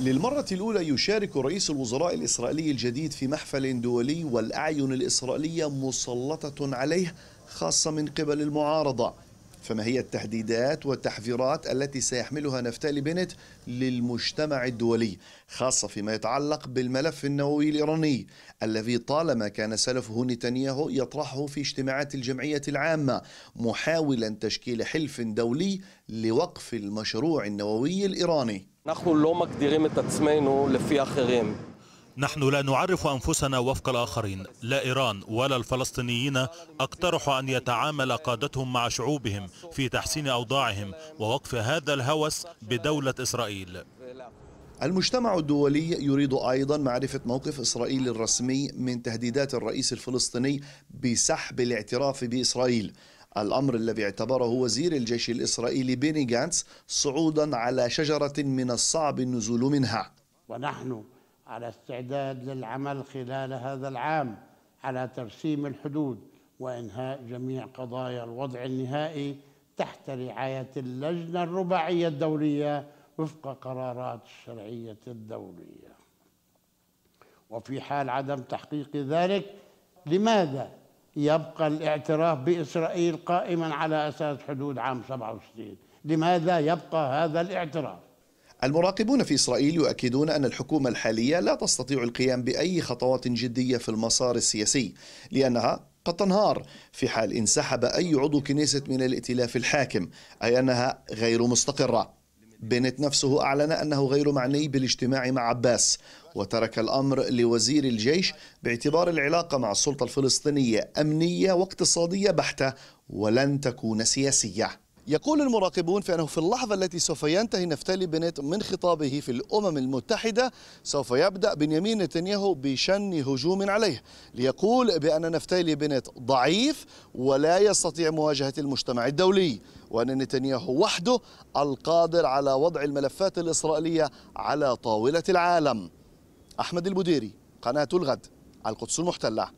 للمرة الأولى يشارك رئيس الوزراء الإسرائيلي الجديد في محفل دولي والأعين الإسرائيلية مسلطة عليه خاصة من قبل المعارضة. فما هي التهديدات والتحذيرات التي سيحملها نفتالي بنت للمجتمع الدولي خاصة فيما يتعلق بالملف النووي الإيراني الذي طالما كان سلفه نتنياهو يطرحه في اجتماعات الجمعية العامة محاولا تشكيل حلف دولي لوقف المشروع النووي الإيراني אנחנו לא מגדירים את עצמנו לפי אחרים. نحن لا نعرف أنفسنا وفق الآخرين. لا إيران ولا الفلسطينيين اقترحوا أن يتعامل قادتهم مع شعوبهم في تحسين أوضاعهم ووقف هذا الهوس بدولة إسرائيل. المجتمع الدولي يريد أيضا معرفة موقف إسرائيل الرسمي من تهديدات الرئيس الفلسطيني بسحب الاعتراف بإسرائيل. الأمر الذي اعتبره وزير الجيش الإسرائيلي بيني جانتس صعودا على شجرة من الصعب النزول منها. ونحن على استعداد للعمل خلال هذا العام على ترسيم الحدود وإنهاء جميع قضايا الوضع النهائي تحت رعاية اللجنة الرباعية الدولية وفق قرارات الشرعية الدولية. وفي حال عدم تحقيق ذلك لماذا يبقى الاعتراف بإسرائيل قائما على أساس حدود عام 67 لماذا يبقى هذا الاعتراف؟ المراقبون في إسرائيل يؤكدون أن الحكومة الحالية لا تستطيع القيام بأي خطوات جدية في المسار السياسي لأنها قد تنهار في حال انسحب أي عضو كنيسة من الائتلاف الحاكم أي أنها غير مستقرة. بنت نفسه أعلن أنه غير معني بالاجتماع مع عباس وترك الأمر لوزير الجيش باعتبار العلاقة مع السلطة الفلسطينية أمنية واقتصادية بحتة ولن تكون سياسية. يقول المراقبون في أنه في اللحظة التي سوف ينتهي نفتالي بنت من خطابه في الأمم المتحدة سوف يبدأ بنيامين نتنياهو بشن هجوم عليه ليقول بأن نفتالي بنت ضعيف ولا يستطيع مواجهة المجتمع الدولي وأن نتنياهو وحده القادر على وضع الملفات الإسرائيلية على طاولة العالم. أحمد البديري قناة الغد القدس المحتلة.